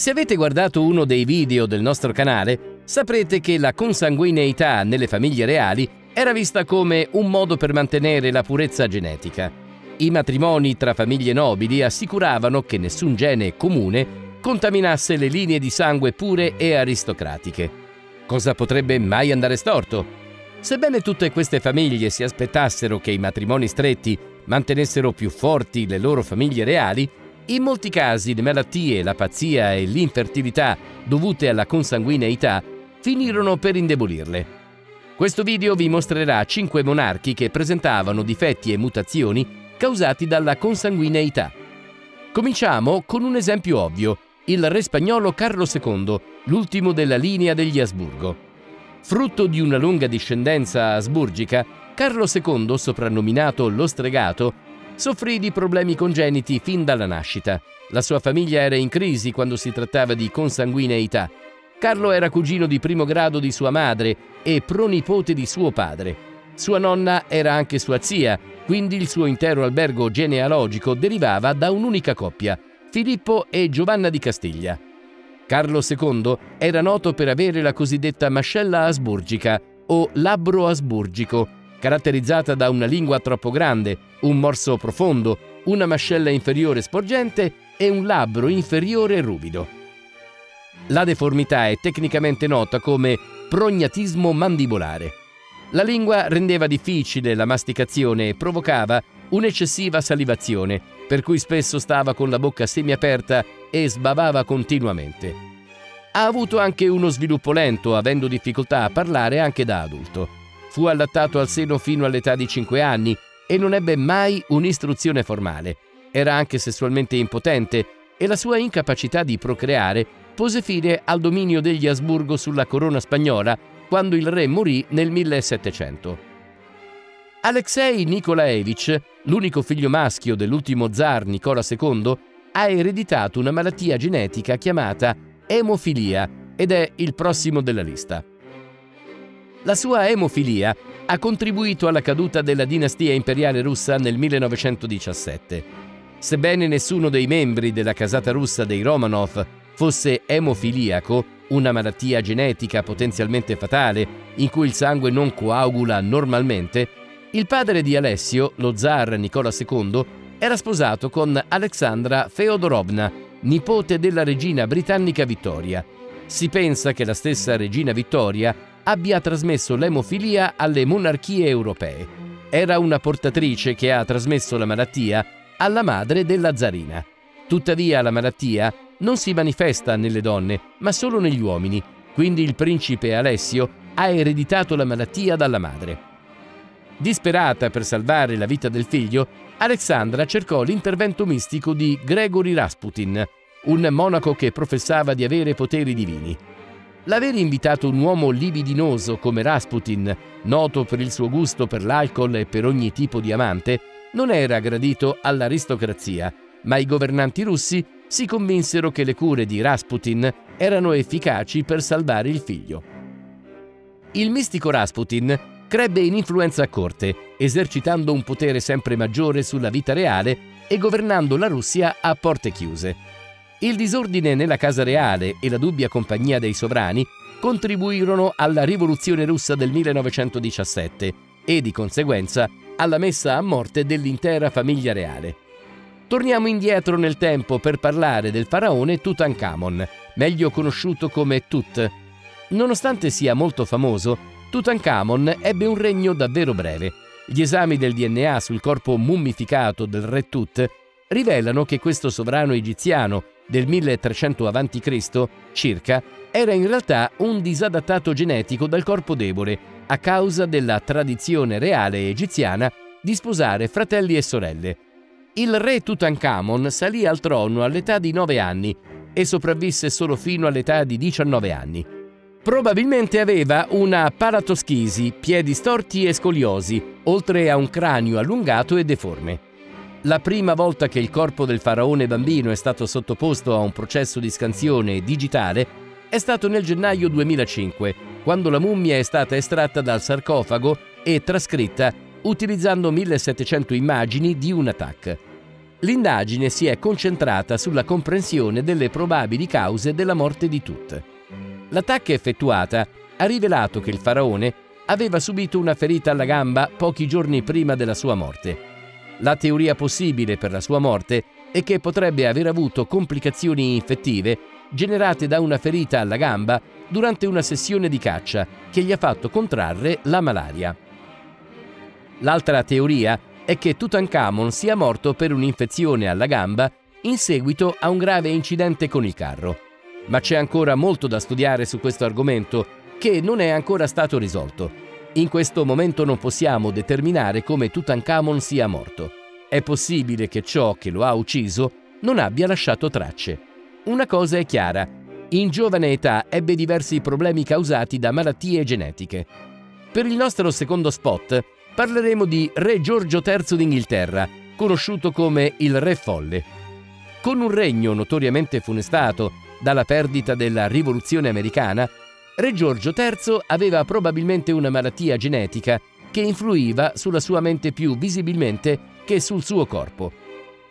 Se avete guardato uno dei video del nostro canale, saprete che la consanguineità nelle famiglie reali era vista come un modo per mantenere la purezza genetica. I matrimoni tra famiglie nobili assicuravano che nessun gene comune contaminasse le linee di sangue pure e aristocratiche. Cosa potrebbe mai andare storto? Sebbene tutte queste famiglie si aspettassero che i matrimoni stretti mantenessero più forti le loro famiglie reali, in molti casi le malattie, la pazzia e l'infertilità dovute alla consanguineità finirono per indebolirle. Questo video vi mostrerà 5 monarchi che presentavano difetti e mutazioni causati dalla consanguineità. Cominciamo con un esempio ovvio, il re spagnolo Carlo II, l'ultimo della linea degli Asburgo. Frutto di una lunga discendenza asburgica, Carlo II, soprannominato lo stregato, soffrì di problemi congeniti fin dalla nascita. La sua famiglia era in crisi quando si trattava di consanguineità. Carlo era cugino di primo grado di sua madre e pronipote di suo padre. Sua nonna era anche sua zia, quindi il suo intero albergo genealogico derivava da un'unica coppia, Filippo e Giovanna di Castiglia. Carlo II era noto per avere la cosiddetta mascella asburgica o labbro asburgico, caratterizzata da una lingua troppo grande, un morso profondo, una mascella inferiore sporgente e un labbro inferiore ruvido. La deformità è tecnicamente nota come prognatismo mandibolare. La lingua rendeva difficile la masticazione e provocava un'eccessiva salivazione, per cui spesso stava con la bocca semiaperta e sbavava continuamente. Ha avuto anche uno sviluppo lento, avendo difficoltà a parlare anche da adulto. Fu allattato al seno fino all'età di 5 anni e non ebbe mai un'istruzione formale. Era anche sessualmente impotente e la sua incapacità di procreare pose fine al dominio degli Asburgo sulla corona spagnola quando il re morì nel 1700. Alexei Nikolaevich, l'unico figlio maschio dell'ultimo zar Nicola II, ha ereditato una malattia genetica chiamata emofilia ed è il prossimo della lista. La sua emofilia ha contribuito alla caduta della dinastia imperiale russa nel 1917. Sebbene nessuno dei membri della casata russa dei Romanov fosse emofiliaco, una malattia genetica potenzialmente fatale in cui il sangue non coagula normalmente, il padre di Alessio, lo zar Nicola II, era sposato con Alexandra Feodorovna, nipote della regina britannica Vittoria. Si pensa che la stessa regina Vittoria abbia trasmesso l'emofilia alle monarchie europee. Era una portatrice che ha trasmesso la malattia alla madre della zarina. Tuttavia la malattia non si manifesta nelle donne, ma solo negli uomini, quindi il principe Alessio ha ereditato la malattia dalla madre. Disperata per salvare la vita del figlio, Alexandra cercò l'intervento mistico di Gregory Rasputin, un monaco che professava di avere poteri divini. L'aver invitato un uomo libidinoso come Rasputin, noto per il suo gusto per l'alcol e per ogni tipo di amante, non era gradito all'aristocrazia, ma i governanti russi si convinsero che le cure di Rasputin erano efficaci per salvare il figlio. Il mistico Rasputin crebbe in influenza a corte, esercitando un potere sempre maggiore sulla vita reale e governando la Russia a porte chiuse. Il disordine nella casa reale e la dubbia compagnia dei sovrani contribuirono alla rivoluzione russa del 1917 e di conseguenza alla messa a morte dell'intera famiglia reale. Torniamo indietro nel tempo per parlare del faraone Tutankhamon, meglio conosciuto come Tut. Nonostante sia molto famoso, Tutankhamon ebbe un regno davvero breve. Gli esami del DNA sul corpo mummificato del re Tut rivelano che questo sovrano egiziano del 1300 a.C. circa era in realtà un disadattato genetico dal corpo debole a causa della tradizione reale egiziana di sposare fratelli e sorelle. Il re Tutankhamon salì al trono all'età di 9 anni e sopravvisse solo fino all'età di 19 anni. Probabilmente aveva una paratoschisi, piedi storti e scoliosi, oltre a un cranio allungato e deforme. La prima volta che il corpo del faraone bambino è stato sottoposto a un processo di scansione digitale è stato nel gennaio 2005, quando la mummia è stata estratta dal sarcofago e trascritta utilizzando 1700 immagini di un attack. l'indagine si è concentrata sulla comprensione delle probabili cause della morte di Tut. L'attacco effettuata ha rivelato che il faraone aveva subito una ferita alla gamba pochi giorni prima della sua morte. La teoria possibile per la sua morte è che potrebbe aver avuto complicazioni infettive generate da una ferita alla gamba durante una sessione di caccia che gli ha fatto contrarre la malaria. L'altra teoria è che Tutankhamon sia morto per un'infezione alla gamba in seguito a un grave incidente con il carro. Ma c'è ancora molto da studiare su questo argomento che non è ancora stato risolto. In questo momento non possiamo determinare come Tutankhamon sia morto. È possibile che ciò che lo ha ucciso non abbia lasciato tracce. Una cosa è chiara, in giovane età ebbe diversi problemi causati da malattie genetiche. Per il nostro secondo spot parleremo di Re Giorgio III d'Inghilterra, conosciuto come il Re Folle. Con un regno notoriamente funestato dalla perdita della rivoluzione americana, Re Giorgio III aveva probabilmente una malattia genetica che influiva sulla sua mente più visibilmente che sul suo corpo.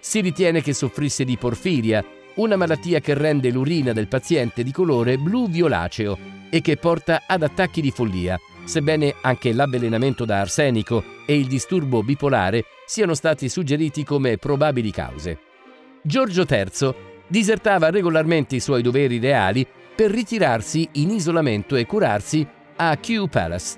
Si ritiene che soffrisse di porfiria, una malattia che rende l'urina del paziente di colore blu-violaceo e che porta ad attacchi di follia, sebbene anche l'avvelenamento da arsenico e il disturbo bipolare siano stati suggeriti come probabili cause. Giorgio III disertava regolarmente i suoi doveri reali per ritirarsi in isolamento e curarsi a Kew Palace.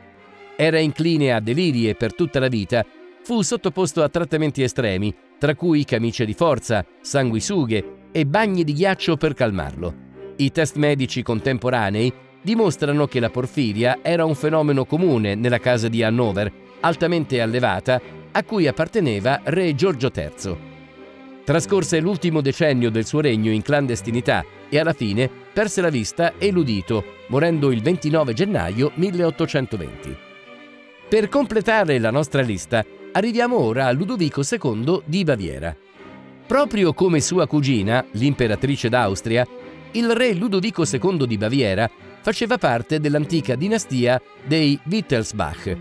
Era incline a deliri e per tutta la vita fu sottoposto a trattamenti estremi, tra cui camicie di forza, sanguisughe e bagni di ghiaccio per calmarlo. I test medici contemporanei dimostrano che la porfiria era un fenomeno comune nella casa di Hannover, altamente allevata, a cui apparteneva re Giorgio III. Trascorse l'ultimo decennio del suo regno in clandestinità e alla fine perse la vista eludito, morendo il 29 gennaio 1820. Per completare la nostra lista, arriviamo ora a Ludovico II di Baviera. Proprio come sua cugina, l'imperatrice d'Austria, il re Ludovico II di Baviera faceva parte dell'antica dinastia dei Wittelsbach.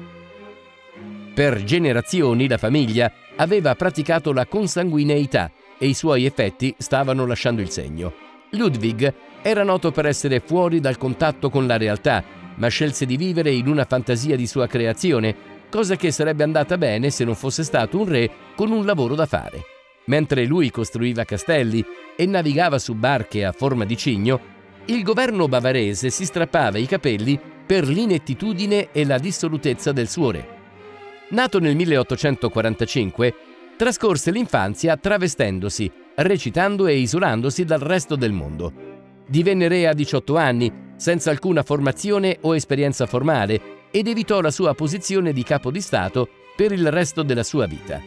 Per generazioni la famiglia aveva praticato la consanguineità e i suoi effetti stavano lasciando il segno. Ludwig era noto per essere fuori dal contatto con la realtà, ma scelse di vivere in una fantasia di sua creazione, cosa che sarebbe andata bene se non fosse stato un re con un lavoro da fare. Mentre lui costruiva castelli e navigava su barche a forma di cigno, il governo bavarese si strappava i capelli per l'inettitudine e la dissolutezza del suo re. Nato nel 1845, trascorse l'infanzia travestendosi, recitando e isolandosi dal resto del mondo. Divenne re a 18 anni, senza alcuna formazione o esperienza formale, ed evitò la sua posizione di capo di Stato per il resto della sua vita.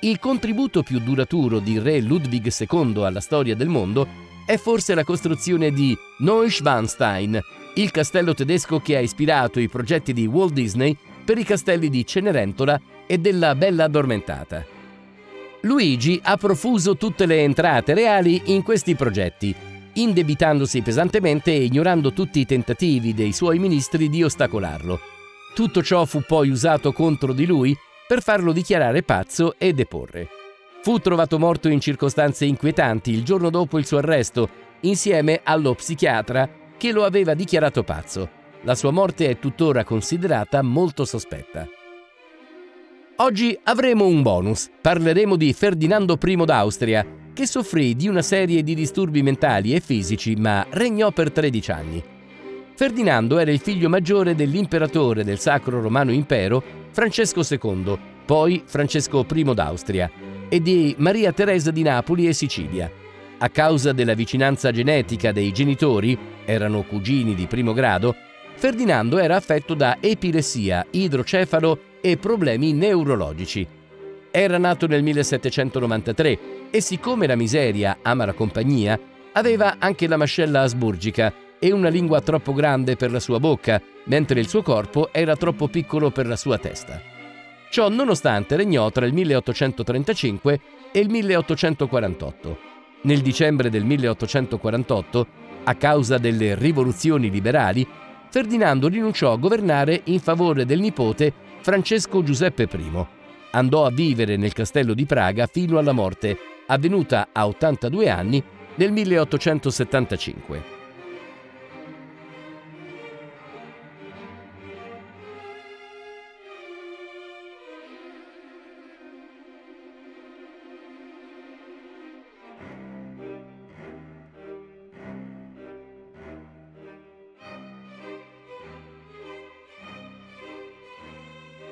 Il contributo più duraturo di re Ludwig II alla storia del mondo è forse la costruzione di Neuschwanstein, il castello tedesco che ha ispirato i progetti di Walt Disney per i castelli di Cenerentola e della Bella Addormentata. Luigi ha profuso tutte le entrate reali in questi progetti, indebitandosi pesantemente e ignorando tutti i tentativi dei suoi ministri di ostacolarlo. Tutto ciò fu poi usato contro di lui per farlo dichiarare pazzo e deporre. Fu trovato morto in circostanze inquietanti il giorno dopo il suo arresto, insieme allo psichiatra che lo aveva dichiarato pazzo. La sua morte è tuttora considerata molto sospetta. Oggi avremo un bonus. Parleremo di Ferdinando I d'Austria, che soffrì di una serie di disturbi mentali e fisici, ma regnò per 13 anni. Ferdinando era il figlio maggiore dell'imperatore del Sacro Romano Impero, Francesco II, poi Francesco I d'Austria e di Maria Teresa di Napoli e Sicilia. A causa della vicinanza genetica dei genitori, erano cugini di primo grado, Ferdinando era affetto da epilessia, idrocefalo e problemi neurologici. Era nato nel 1793 e siccome la miseria ama la compagnia, aveva anche la mascella asburgica e una lingua troppo grande per la sua bocca, mentre il suo corpo era troppo piccolo per la sua testa. Ciò nonostante regnò tra il 1835 e il 1848. Nel dicembre del 1848, a causa delle rivoluzioni liberali, Ferdinando rinunciò a governare in favore del nipote Francesco Giuseppe I. Andò a vivere nel castello di Praga fino alla morte avvenuta a 82 anni nel 1875.